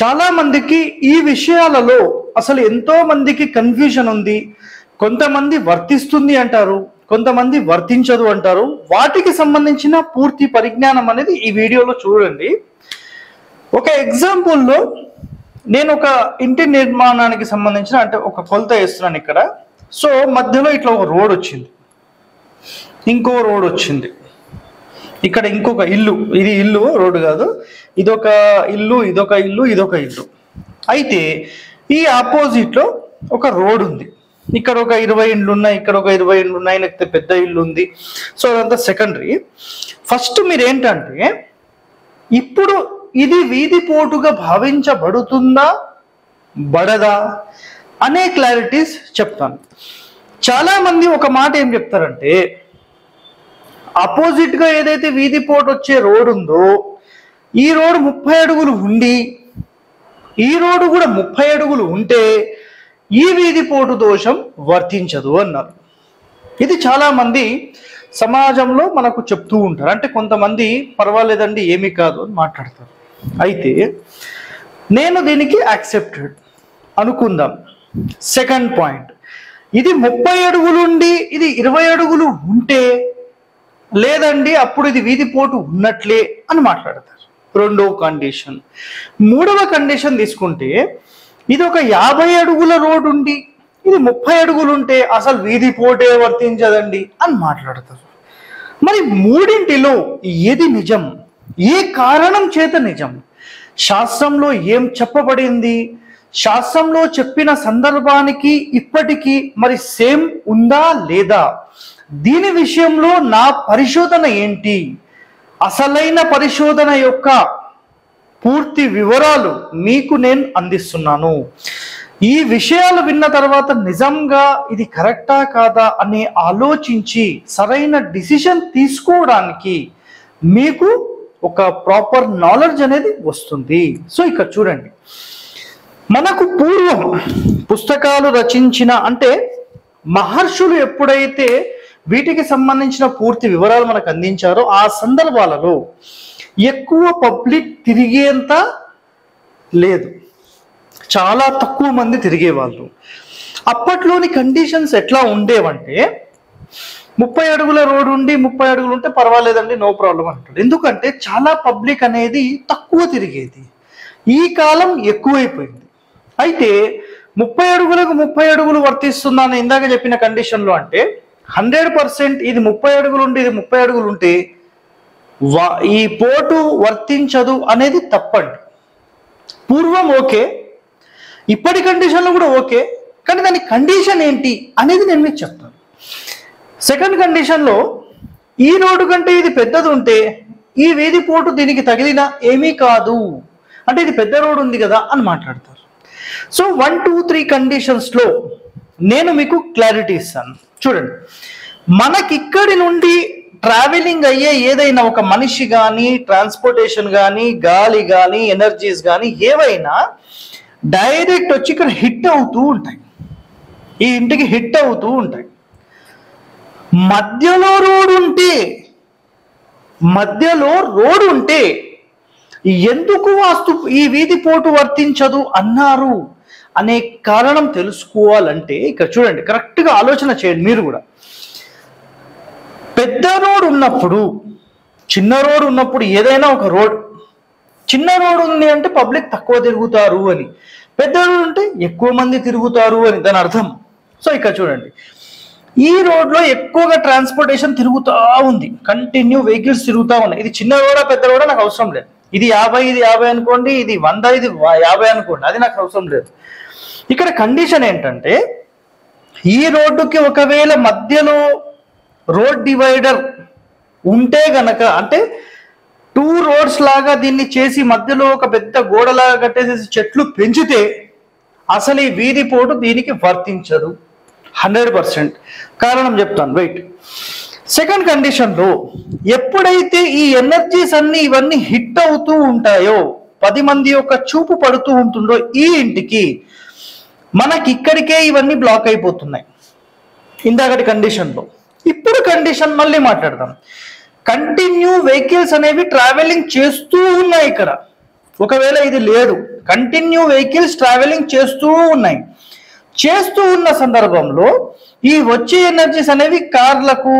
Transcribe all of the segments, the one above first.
చాలా మందికి ఈ విషయాలలో అసలు ఎంతో మందికి కన్ఫ్యూజన్ ఉంది. కొంతమంది వర్తిస్తుంది అంటారు కొంతమంది వర్తించదు అంటారు. వాటికి సంబంధించిన పూర్తి పరిజ్ఞానం అనేది ఈ వీడియోలో చూడండి. ఒక ఎగ్జాంపుల్లో నేను ఒక ఇంటి నిర్మాణానికి సంబంధించిన అంటే ఒక కొలత వేస్తున్నాను ఇక్కడ. సో మధ్యలో ఇట్లా ఒక రోడ్ వచ్చింది. ఇంకో రోడ్ వచ్చింది. ఇక్కడ ఇంకొక ఇల్లు ఇది ఇల్లు రోడ్డు కాదు. ఇదొక ఇల్లు ఇదొక ఇల్లు ఇదొక ఇల్లు. అయితే ఈ ఆపోజిట్లో ఒక రోడ్ ఉంది. ఇక్కడ ఒక ఇరవై ఇండ్లు ఉన్నాయి ఇక్కడ ఒక ఇరవై ఇండ్లు ఉన్నాయి లేకపోతే పెద్ద ఇల్లు ఉంది. సో అదంతా సెకండరీ ఫస్ట్ మీరు ఏంటంటే ఇప్పుడు ఇది వీధి పోటుగా భావించబడుతుందా? బడదా? అనే క్లారిటీస్ చెప్తాను. చాలామంది ఒక మాట ఏం చెప్తారంటే అపోజిట్గా ఏదైతే వీధి పోటు వచ్చే రోడ్ ఉందో ఈ రోడ్ ముప్పై అడుగులు ఉండి ఈ రోడ్డు కూడా ముప్పై అడుగులు ఉంటే ఈ వీధి పోటు దోషం వర్తించదు అన్నారు. ఇది చాలా మంది సమాజంలో మనకు చెప్తూ ఉంటారు. అంటే కొంతమంది పర్వాలేదండి ఏమీ కాదు అని మాట్లాడతారు. అయితే నేను దీనికి యాక్సెప్టెడ్ అనుకుందాం. సెకండ్ పాయింట్ ఇది ముప్పై అడుగులుండి ఇది ఇరవై అడుగులు ఉంటే లేదండి అప్పుడు ఇది వీధి పోటు ఉన్నట్లే అని మాట్లాడతారు. రెండో కండిషన్ మూడవ కండిషన్ తీసుకుంటే ఇది ఒక యాభై అడుగుల రోడ్డు ఉండి ఇది ముప్పై అడుగులు ఉంటే అసలు వీధి పోటే వర్తించదండి అని మాట్లాడతారు. మరి మూడింటిలో ఏది నిజం? ఏ కారణం చేత నిజం? శాస్త్రంలో ఏం చెప్పబడింది? శాస్త్రంలో చెప్పిన సందర్భానికి ఇప్పటికీ మరి సేమ్ ఉందా లేదా? దీని విషయంలో నా పరిశోధన ఏంటి? అసలైన పరిశోధన యొక్క పూర్తి వివరాలు మీకు నేను అందిస్తున్నాను. ఈ విషయాలు విన్న తర్వాత నిజంగా ఇది కరెక్టా కాదా అని ఆలోచించి సరైన డిసిషన్ తీసుకోవడానికి మీకు ఒక ప్రాపర్ నాలెడ్జ్ అనేది వస్తుంది. సో ఇక్కడ చూడండి. మనకు పూర్వం పుస్తకాలు రచించిన అంటే మహర్షులు ఎప్పుడైతే వీటికి సంబంధించిన పూర్తి వివరాలు మనకు అందించారో. ఆ సందర్భాలలో ఎక్కువ పబ్లిక్ తిరిగేంత లేదు. చాలా తక్కువ మంది తిరిగేవాళ్ళు. అప్పట్లోని కండిషన్స్ ఎట్లా ఉండేవంటే ముప్పై అడుగుల రోడ్డు ఉండి ముప్పై అడుగులు ఉంటే పర్వాలేదండి నో ప్రాబ్లం అంటాడు. ఎందుకంటే చాలా పబ్లిక్ అనేది తక్కువ తిరిగేది. ఈ కాలం ఎక్కువైపోయింది. అయితే ముప్పై అడుగులకు ముప్పై అడుగులు వర్తిస్తుందని ఇందాక చెప్పిన కండిషన్లో అంటే హండ్రెడ్ పర్సెంట్ ఇది ముప్పై అడుగులు ఉండి ఇది ముప్పై అడుగులు ఉంటే ఈ పోటు వర్తించదు అనేది తప్పండి. పూర్వం ఓకే ఇప్పటి కండిషన్లో కూడా ఓకే కానీ దాని కండిషన్ ఏంటి అనేది నేను మీకు చెప్తాను. సెకండ్ కండిషన్లో ఈ రోడ్డు కంటే ఇది పెద్దది ఉంటే ఈ వీధి పోటు దీనికి తగిలిన ఏమీ కాదు. అంటే ఇది పెద్ద రోడ్డు ఉంది కదా అని మాట్లాడతారు. సో వన్ టూ త్రీ కండిషన్స్లో నేను మీకు క్లారిటీ ఇస్తాను. చూడండి. మనకిక్కడి నుండి ట్రావెలింగ్ అయ్యే ఏదైనా ఒక మనిషి కానీ ట్రాన్స్పోర్టేషన్ కానీ గాలి కానీ ఎనర్జీస్ కానీ ఏవైనా డైరెక్ట్ వచ్చి ఇక్కడ హిట్ అవుతూ ఉంటాయి. ఈ ఇంటికి హిట్ అవుతూ ఉంటాయి. మధ్యలో రోడ్ ఉంటే మధ్యలో రోడ్ ఉంటే ఎందుకు వాస్తు ఈ వీధి పోటు వర్తించదు అన్నారు? అనే కారణం తెలుసుకోవాలంటే ఇక్కడ చూడండి కరెక్ట్గా ఆలోచన చేయండి మీరు కూడా. పెద్ద రోడ్ ఉన్నప్పుడు చిన్న రోడ్ ఉన్నప్పుడు ఏదైనా ఒక రోడ్ చిన్న రోడ్ ఉంది అంటే పబ్లిక్ తక్కువ తిరుగుతారు అని. పెద్ద రోడ్ ఉంటే ఎక్కువ మంది తిరుగుతారు అని దాని అర్థం. సో ఇక్కడ చూడండి. ఈ రోడ్లో ఎక్కువగా ట్రాన్స్పోర్టేషన్ తిరుగుతూ ఉంది. కంటిన్యూ వెహికల్స్ తిరుగుతూ ఉన్నాయి. ఇది చిన్న రోడా పెద్ద రోడా నాకు అవసరం లేదు. ఇది యాభై ఇది యాభై అనుకోండి ఇది వంద ఇది యాభై అనుకోండి. అది నాకు అవసరం లేదు. ఇక్కడ కండిషన్ ఏంటంటే ఈ రోడ్డుకి ఒకవేళ మధ్యలో రోడ్ డివైడర్ ఉంటే గనక అంటే టూ రోడ్స్ లాగా దీన్ని చేసి మధ్యలో ఒక పెద్ద గోడలాగా కట్టేసేసి చెట్లు పెంచితే అసలు ఈ వీధి పోటు దీనికి వర్తించదు. హండ్రెడ్ పర్సెంట్ కారణం చెప్తాను. వెయిట్ సెకండ్ కండిషన్లో ఎప్పుడైతే ఈ ఎనర్జీస్ అన్ని ఇవన్నీ హిట్ అవుతూ ఉంటాయో పది మంది యొక్క చూపు పడుతూ ఉంటుందో ఈ ఇంటికి మనకి ఇక్కడికే ఇవన్నీ బ్లాక్ అయిపోతున్నాయి. ఇందాకటి కండిషన్లో ఇప్పుడు కండిషన్ మళ్ళీ మాట్లాడదాం. కంటిన్యూ వెహికల్స్ అనేవి ట్రావెలింగ్ చేస్తూ ఉన్నాయి ఇక్కడ. ఒకవేళ ఇది లేదు కంటిన్యూ వెహికల్స్ ట్రావెలింగ్ చేస్తూ ఉన్నాయి. చేస్తూ ఉన్న సందర్భంలో ఈ వచ్చే ఎనర్జీస్ అనేవి కార్లకు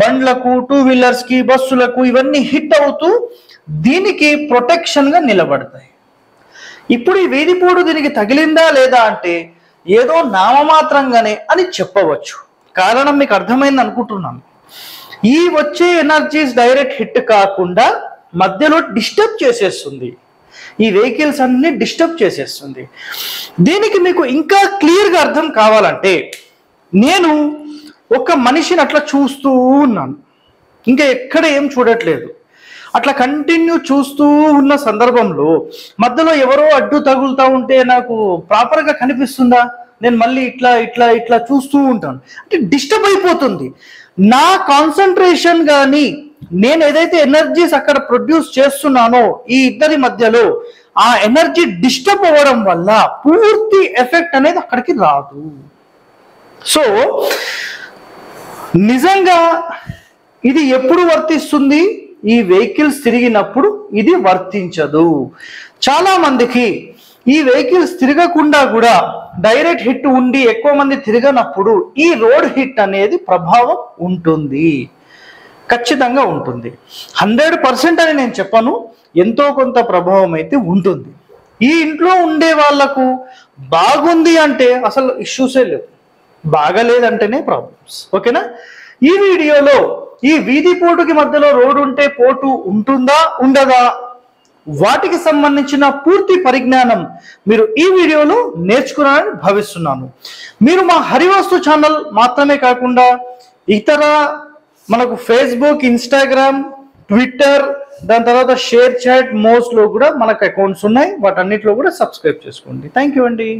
బండ్లకు టూ వీలర్స్కి బస్సులకు ఇవన్నీ హిట్ అవుతూ దీనికి ప్రొటెక్షన్గా నిలబడతాయి. ఇప్పుడు ఈ వేదిపోడు దీనికి తగిలిందా లేదా అంటే ఏదో నామమాత్రంగానే అని చెప్పవచ్చు. కారణం మీకు అర్థమైంది అనుకుంటున్నాను. ఈ వచ్చే ఎనర్జీస్ డైరెక్ట్ హిట్ కాకుండా మధ్యలో డిస్టర్బ్ చేసేస్తుంది. ఈ వెహికల్స్ అన్ని డిస్టర్బ్ చేసేస్తుంది. దీనికి మీకు ఇంకా క్లియర్గా అర్థం కావాలంటే నేను ఒక మనిషిని అట్లా చూస్తూ ఉన్నాను. ఇంకా ఎక్కడ ఏం చూడట్లేదు. అట్లా కంటిన్యూ చూస్తూ ఉన్న సందర్భంలో మధ్యలో ఎవరో అడ్డు తగులుతూ ఉంటే నాకు ప్రాపర్గా కనిపిస్తుందా? నేను మళ్ళీ ఇట్లా ఇట్లా ఇట్లా చూస్తూ ఉంటాను. అంటే డిస్టర్బ్ అయిపోతుంది. నా కాన్సన్ట్రేషన్ కానీ నేను ఏదైతే ఎనర్జీస్ అక్కడ ప్రొడ్యూస్ చేస్తున్నానో ఈ ఇద్దరి మధ్యలో ఆ ఎనర్జీ డిస్టర్బ్ అవ్వడం వల్ల పూర్తి ఎఫెక్ట్ అనేది అక్కడికి రాదు. సో నిజంగా ఇది ఎప్పుడు వర్తిస్తుంది? ఈ వెహికల్స్ తిరిగినప్పుడు ఇది వర్తించదు. చాలా మందికి ఈ వెహికల్స్ తిరగకుండా కూడా డైరెక్ట్ హిట్ ఉండి ఎక్కువ మంది తిరగనప్పుడు ఈ రోడ్ హిట్ అనేది ప్రభావం ఉంటుంది. ఖచ్చితంగా ఉంటుంది. హండ్రెడ్ పర్సెంట్ అని నేను చెప్పను. ఎంతో కొంత ప్రభావం అయితే ఉంటుంది. ఈ ఇంట్లో ఉండే వాళ్ళకు బాగుంది అంటే అసలు ఇష్యూసే లేవు బాగలేదంటేనే ప్రాబ్లమ్స్ ఓకేనా? ఈ వీడియోలో ఈ వీధి పోటుకి మధ్యలో రోడ్డు ఉంటే పోటు ఉంటుందా ఉండదా? వాటికి సంబంధించిన పూర్తి పరిజ్ఞానం మీరు ఈ వీడియోలో నేర్చుకున్నారని భావిస్తున్నాను. మీరు మా హరివాస్తు ఛానల్ మాత్రమే కాకుండా ఇతర మనకు ఫేస్బుక్ ఇన్స్టాగ్రామ్ ట్విట్టర్ దాని తర్వాత షేర్ చాట్ మోస్ట్లో కూడా మనకు అకౌంట్స్ ఉన్నాయి. వాటన్నిటిలో కూడా సబ్స్క్రైబ్ చేసుకోండి. థ్యాంక్ యూ అండి.